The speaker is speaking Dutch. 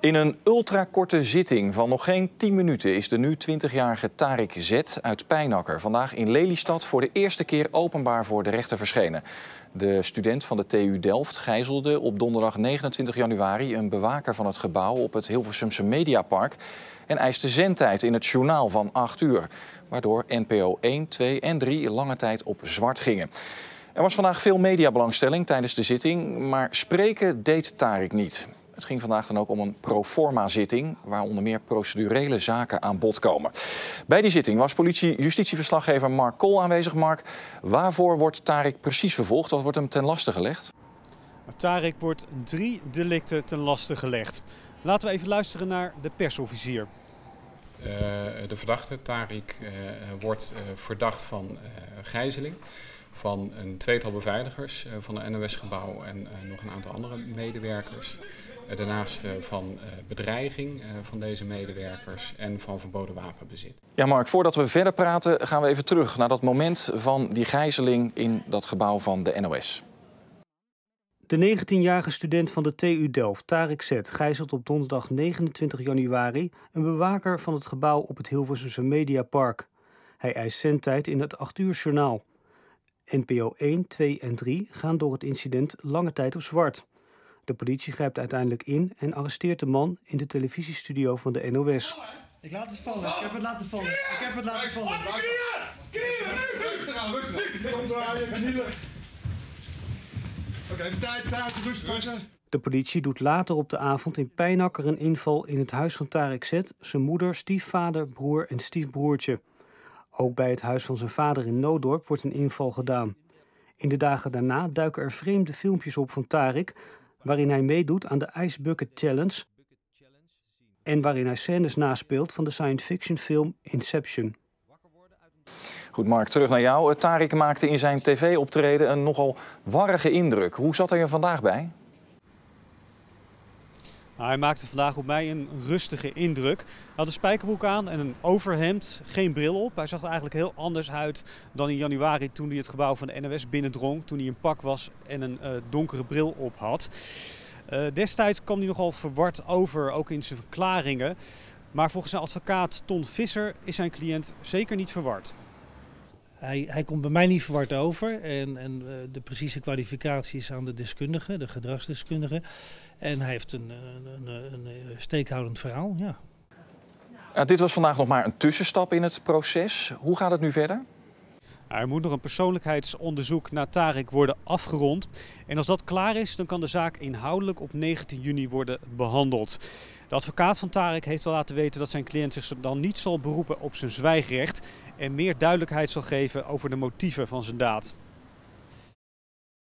In een ultrakorte zitting van nog geen 10 minuten is de nu 20-jarige Tarik Z uit Pijnakker vandaag in Lelystad voor de eerste keer openbaar voor de rechter verschenen. De student van de TU Delft gijzelde op donderdag 29 januari een bewaker van het gebouw op het Hilversumse Mediapark en eiste zendtijd in het journaal van 8 uur, waardoor NPO 1, 2 en 3 lange tijd op zwart gingen. Er was vandaag veel mediabelangstelling tijdens de zitting, maar spreken deed Tarik niet. Het ging vandaag dan ook om een proforma-zitting, waar onder meer procedurele zaken aan bod komen. Bij die zitting was politie-justitieverslaggever Mark Kool aanwezig. Mark, waarvoor wordt Tarik precies vervolgd? Wat wordt hem ten laste gelegd? Tarik wordt drie delicten ten laste gelegd. Laten we even luisteren naar de persofficier. Uh, de verdachte, Tarik, uh, wordt uh, verdacht van gijzeling van een tweetal beveiligers van het NOS-gebouw en nog een aantal andere medewerkers. Daarnaast van bedreiging van deze medewerkers en van verboden wapenbezit. Ja, Mark, voordat we verder praten, gaan we even terug naar dat moment van die gijzeling in dat gebouw van de NOS. De 19-jarige student van de TU Delft, Tarek Z, gijzelt op donderdag 29 januari een bewaker van het gebouw op het Hilversumse Mediapark. Hij eist zendtijd in het 8 uur journaal. NPO 1, 2 en 3 gaan door het incident lange tijd op zwart. De politie grijpt uiteindelijk in en arresteert de man in de televisiestudio van de NOS. Ik laat het vallen, ik heb het laten vallen, ik heb het laten vallen. Oké, even tijd, tijd, rustig. De politie doet later op de avond in Pijnakker een inval in het huis van Tarek Z, zijn moeder, stiefvader, broer en stiefbroertje. Ook bij het huis van zijn vader in Noodorp wordt een inval gedaan. In de dagen daarna duiken er vreemde filmpjes op van Tarik, waarin hij meedoet aan de Ice Bucket Challenge en waarin hij scènes naspeelt van de science fiction film Inception. Goed, Mark, terug naar jou. Tarik maakte in zijn tv-optreden een nogal warrige indruk. Hoe zat hij er vandaag bij? Hij maakte vandaag op mij een rustige indruk. Hij had een spijkerbroek aan en een overhemd, geen bril op. Hij zag er eigenlijk heel anders uit dan in januari toen hij het gebouw van de NOS binnendrong. Toen hij in pak was en een uh, donkere bril op had. Uh, destijds kwam hij nogal verward over, ook in zijn verklaringen. Maar volgens zijn advocaat Ton Visser is zijn cliënt zeker niet verward. Hij, hij, komt bij mij niet verward over. En, en de precieze kwalificatie is aan de deskundige, de gedragsdeskundige. En hij heeft een, een, een, een steekhoudend verhaal, ja. ja. Dit was vandaag nog maar een tussenstap in het proces. Hoe gaat het nu verder? Er moet nog een persoonlijkheidsonderzoek naar Tarek worden afgerond. En als dat klaar is, dan kan de zaak inhoudelijk op 19 juni worden behandeld. De advocaat van Tarek heeft al laten weten dat zijn cliënt zich dan niet zal beroepen op zijn zwijgrecht en meer duidelijkheid zal geven over de motieven van zijn daad.